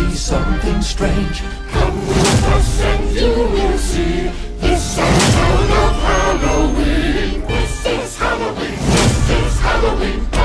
See something strange. Come with us and you will see. This is town of Halloween. This is Halloween. This is Halloween.